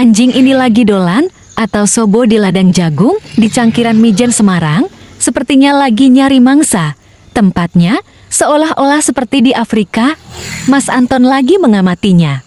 Anjing ini lagi dolan atau sobo di ladang jagung di cangkiran Mijen Semarang, sepertinya lagi nyari mangsa. Tempatnya seolah-olah seperti di Afrika. Mas Anton lagi mengamatinya.